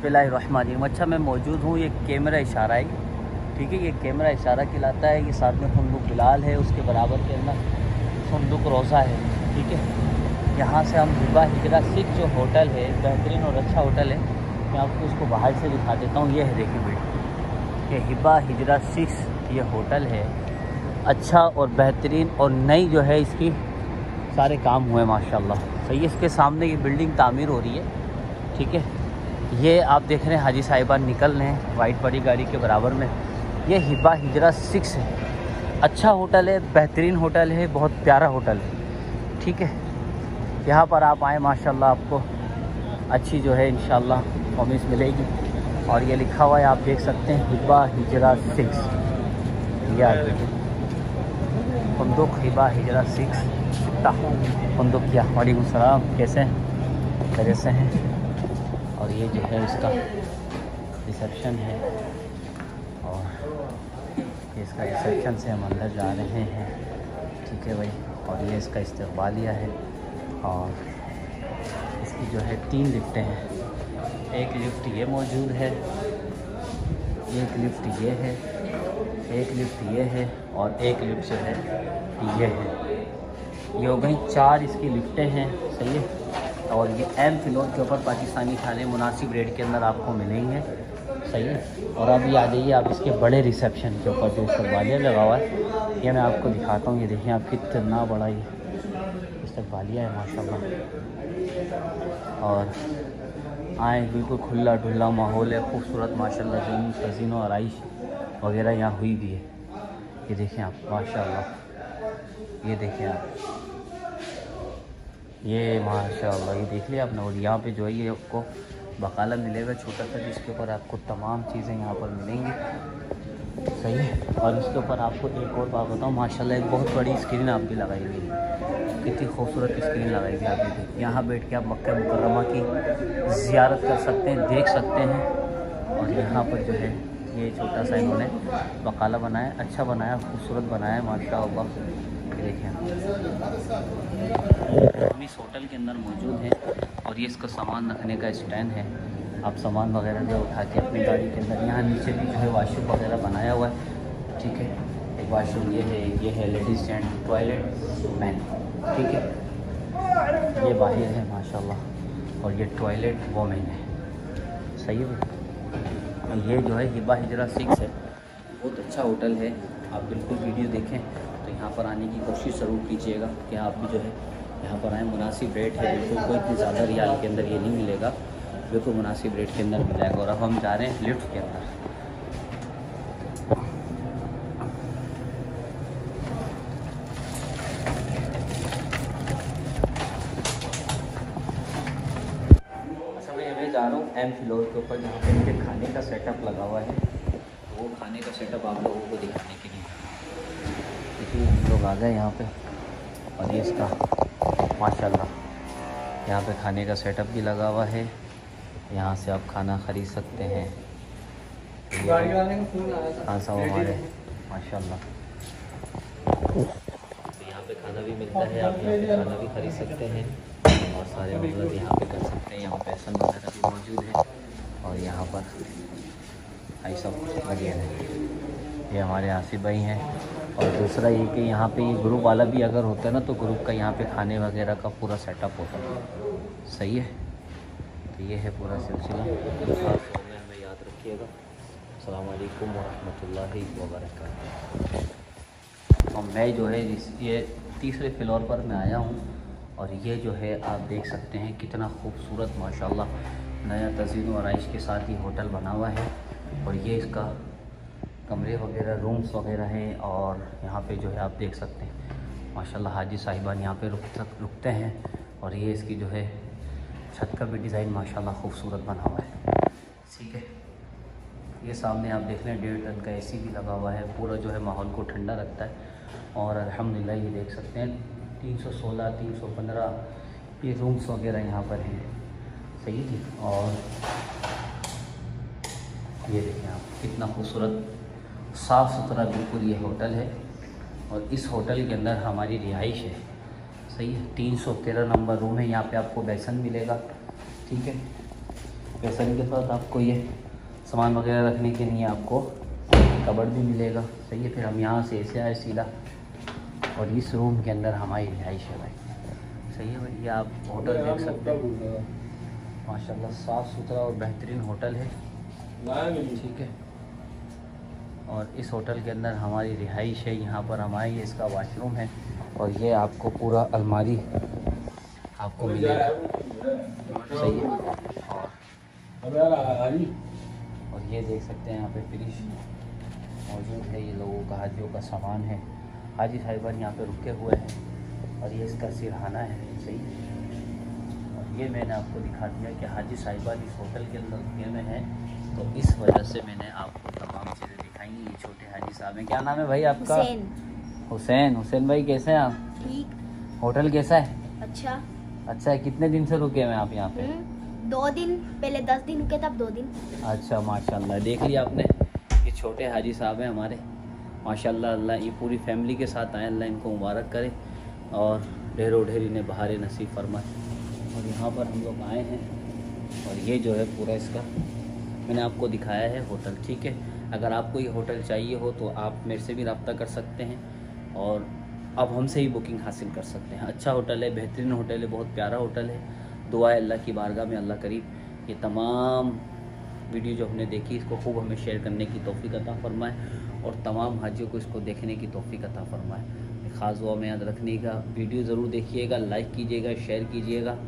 बिस्मिल्लाहिर्रहमानिर्रहीम। अच्छा मैं मौजूद हूँ, ये कैमरा इशारा है, ठीक है? ये कैमरा इशारा खिलाता है, ये साथ में फंदुक बिलाल है, उसके बराबर के अंदर फंदुक रोज़ा है, ठीक है? यहाँ से हम हिबा हिजरा सिख जो होटल है, बेहतरीन और अच्छा होटल है, मैं आपको उसको बाहर से दिखा देता हूँ, ये है देखिए बिल्डिंग ये हिबा हिजरा सिक्स ये होटल है अच्छा और बेहतरीन और नई जो है, इसकी सारे काम हुए माशाल्लाह। सही है, इसके सामने ये बिल्डिंग तामीर हो रही है, ठीक है? ये आप देख रहे हैं हाजी साहिबा निकल रहे हैं वाइट बड़ी गाड़ी के बराबर में। ये हिबा हिजरा सिक्स है। अच्छा होटल है, बेहतरीन होटल है, बहुत प्यारा होटल है। ठीक है, यहाँ पर आप आए, माशाल्लाह आपको अच्छी जो है इन परफॉर्मेंस मिलेगी। और ये लिखा हुआ है, आप देख सकते हैं हिबा हिजरा सिक्स। या फंदुक हिबा हिजरा सिक्स। फंदुक किया। वालेकुम सलाम। कैसे हैं? कैसे हैं? और ये जो है इसका रिसेप्शन है। और इसका रिसेप्शन से हम अंदर जा रहे हैं। ठीक है भाई? और ये इसका इस्तबालिया है। और इसकी जो है तीन लिफ्टें हैं। एक लिफ्ट ये मौजूद है। एक लिफ्ट ये है। एक लिफ्ट ये है। और एक लिफ्ट जो है ये है। ये हो गई चार इसकी लिफ्टें हैं। सही है? और ये एम फ्लोर के ऊपर पाकिस्तानी खाने मुनासिब रेट के अंदर आपको मिलेंगे। सही है? और अब अभी आ जाइए आप इसके बड़े रिसेप्शन के ऊपर जो इस्तकबालिया लगा हुआ है। ये मैं आपको दिखाता हूँ, ये देखिए आप कितना बड़ा ये इस्तकबालिया है, माशाल्लाह। और आए, बिल्कुल खुला ढुल्ला माहौल है, खूबसूरत, माशाल्लाह ज़मीन खजीन और आइश वगैरह यहाँ हुई भी है। ये देखें आप, माशाल्लाह। ये देखें आप। ये माशाल्लाह, ये देख लिया आपने? और यहाँ पे जो है, ये आपको बकाला मिलेगा छोटा सा, जिसके ऊपर आपको तमाम चीज़ें यहाँ पर मिलेंगी। सही है? और इसके ऊपर आपको एक और बात बताऊँ, माशाल्लाह, एक बहुत बड़ी स्क्रीन आपकी लगाई हुई है। कितनी खूबसूरत स्क्रीन लगाई है आपकी यहाँ बैठ के आप मक्का मुकरमा की ज़ियारत कर सकते हैं, देख सकते हैं। और यहाँ पर जो है, ये छोटा सा इन्होंने बकाला बनाया अच्छा बनाया, खूबसूरत बनाया माशा हम इस होटल के अंदर मौजूद हैं और ये इसका सामान रखने का स्टैंड है। आप सामान वगैरह जो उठा के अपनी गाड़ी के अंदर, यहाँ नीचे भी जो है वाशरूम वगैरह बनाया हुआ है। ठीक है? एक वाशरूम ये है ये है लेडीज़ स्टैंड टॉयलेट मैन ठीक है? ये बाहर है, माशाल्लाह। और ये टॉयलेट वोमेन है। सही है ये जो है, हिबा हिजरा सिक्स है। बहुत अच्छा होटल है। आप बिल्कुल वीडियो देखें। यहाँ पर आने की कोशिश ज़रूर कीजिएगा कि आप भी जो है यहाँ पर आएँ। मुनासिब रेट है, बिल्कुल कोई इतनी ज़्यादा रियाल के अंदर ये नहीं मिलेगा। बिल्कुल मुनासिब रेट के अंदर मिल जाएगा और अब हम जा रहे हैं लिफ्ट के अंदर। अच्छा जा रहा हूँ एम फ्लोर के ऊपर, जहाँ पे मुझे खाने का सेटअप लगा हुआ है। वो खाने का सेटअप आप लोगों को दिखाने के देखिए हम लोग आ गए यहाँ पे। और ये इसका माशाल्लाह। यहाँ पे खाने का सेटअप भी लगा हुआ है। यहाँ से आप खाना ख़रीद सकते हैं। हाँ सब हमारे माशाल्लाह। तो यहाँ पे खाना भी मिलता है आप यहाँ पे खाना भी ख़रीद सकते हैं। और सारे मतलब यहाँ पे कर सकते हैं। यहाँ पैसन वगैरह भी मौजूद है। और यहाँ पर आई सब लगे हैं। ये हमारे आसिफ भाई हैं। और दूसरा ये कि यहाँ पे ये ग्रुप वाला भी अगर होता है ना तो ग्रुप का यहाँ पे खाने वगैरह का पूरा सेटअप होता है। सही है? तो ये है पूरा सिलसिला। हमें याद रखिएगा। अलकुम वरहमल वर्क और मैं जो है इस, ये तीसरे फ्लोर पर मैं आया हूँ। और ये जो है, आप देख सकते हैं कितना खूबसूरत, माशाल्लाह, नया तजीन और आइश के साथ ही होटल बना हुआ है। और ये इसका कमरे वगैरह रूम्स वगैरह हैं और यहाँ पे जो है आप देख सकते हैं। माशाल्लाह हाजी साहिबान यहाँ पे रुक रुकते हैं और ये इसकी जो है छत का भी डिज़ाइन माशाल्लाह खूबसूरत बना हुआ है। ठीक है। ये सामने आप देख लें, डेढ़ टन का एसी भी लगा हुआ है। पूरा जो है माहौल को ठंडा रखता है और अलहमदिल्ला ये देख सकते हैं 316 315 ये रूम्स वगैरह यहाँ पर हैं। सही जी? और ये देखें आप, कितना खूबसूरत साफ़ सुथरा बिल्कुल ये होटल है और इस होटल के अंदर हमारी रिहाइश है। सही है तीन सौ तेरह नंबर रूम है यहाँ पे आपको बेसन मिलेगा ठीक है? बेसन के साथ आपको ये सामान वगैरह रखने के लिए आपको कबड़ भी मिलेगा सही है? फिर हम यहाँ से ऐसे आए सीधा और इस रूम के अंदर हमारी रिहाइश है भाई। सही है भाई? ये आप होटल देख सकते हैं। माशाल्लाह साफ़ सुथरा और बेहतरीन होटल है। ठीक है? और इस होटल के अंदर हमारी रिहाइश है। यहाँ पर हमारी ये इसका वाशरूम है और ये आपको पूरा अलमारी आपको मिलेगा। सही है। और और ये देख सकते हैं यहाँ पे फ्रिज मौजूद है। ये लोगों का हाजियों का सामान है। हाजी साहिबान यहाँ पे रुके हुए हैं और ये इसका सिरहाना है। सही और ये मैंने आपको दिखा दिया कि हाजी साहिबान इस होटल के अंदर रुके हुए हैं। तो इस वजह से मैंने आपको तमाम चीज़ें ये छोटे हाजी साहब हैं। क्या नाम है भाई आपका? हुसैन। हुसैन। हुसैन भाई कैसे हैं आप? ठीक। होटल कैसा है? अच्छा। अच्छा है कितने दिन से रुके हुए हैं आप यहाँ पे? हम्म, दो दिन। पहले दस दिन रुके तब दो दिन। अच्छा माशाल्लाह। देख लिया आपने ये छोटे हाजी साहब हैं हमारे। माशाल्लाह अल्लाह ये पूरी फैमिली के साथ आए। अल्लाह इनको मुबारक करे और ढेरों ढेरी ने बहार नसीब फरमाए। और यहाँ पर हम लोग आए हैं और ये जो है पूरा इसका मैंने आपको दिखाया है होटल ठीक है? अगर आपको ये होटल चाहिए हो तो आप मेरे से भी रब्ता कर सकते हैं और आप हमसे ही बुकिंग हासिल कर सकते हैं। अच्छा होटल है, बेहतरीन होटल है, बहुत प्यारा होटल है। दुआ अल्लाह की बारगाह में, अल्लाह करीब। ये तमाम वीडियो जो हमने देखी, इसको खूब हमें शेयर करने की तोफ़ी अता फरमाए और तमाम हाजियों को इसको देखने की तोफ़ी अता फरमाए। ख़ास दुआ में याद रखने का वीडियो ज़रूर देखिएगा, लाइक कीजिएगा, शेयर कीजिएगा।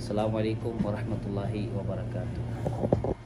अल्लाम वरहमल वर्का